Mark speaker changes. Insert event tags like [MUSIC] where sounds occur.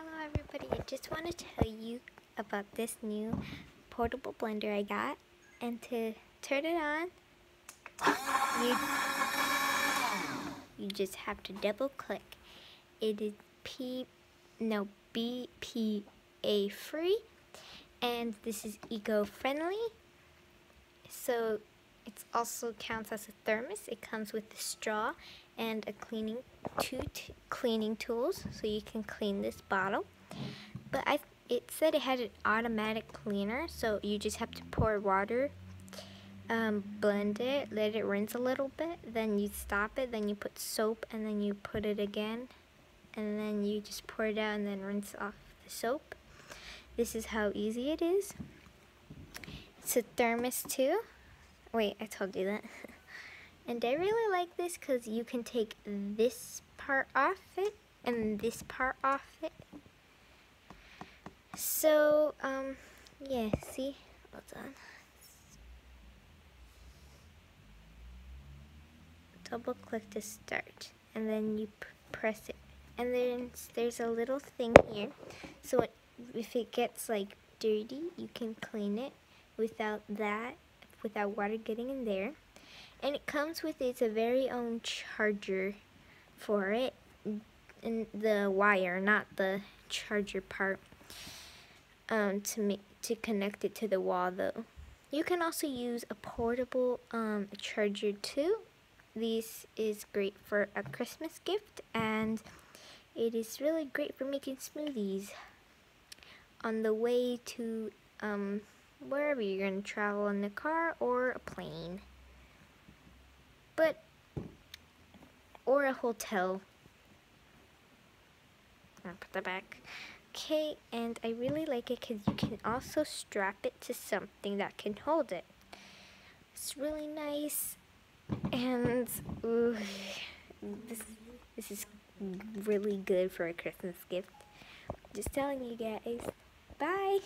Speaker 1: Hello everybody, I just want to tell you about this new portable blender I got and to turn it on you you just have to double click. It is P no BPA free and this is eco-friendly. So it also counts as a thermos. It comes with a straw and a cleaning two cleaning tools so you can clean this bottle. But I it said it had an automatic cleaner, so you just have to pour water, um, blend it, let it rinse a little bit, then you stop it, then you put soap, and then you put it again, and then you just pour it out and then rinse off the soap. This is how easy it is. It's a thermos too. Wait, I told you that. [LAUGHS] And I really like this because you can take this part off it and this part off it. So, um, yeah, see? Hold on. Double click to start and then you press it. And then there's a little thing here. So it, if it gets like dirty, you can clean it without that, without water getting in there and it comes with its very own charger for it and the wire not the charger part um, to make to connect it to the wall though. You can also use a portable um, charger too. This is great for a Christmas gift and it is really great for making smoothies on the way to um, wherever you're going to travel in the car or a plane but or a hotel. I'll put that back. Okay, and I really like it because you can also strap it to something that can hold it. It's really nice, and ooh, this this is really good for a Christmas gift. Just telling you guys. Bye.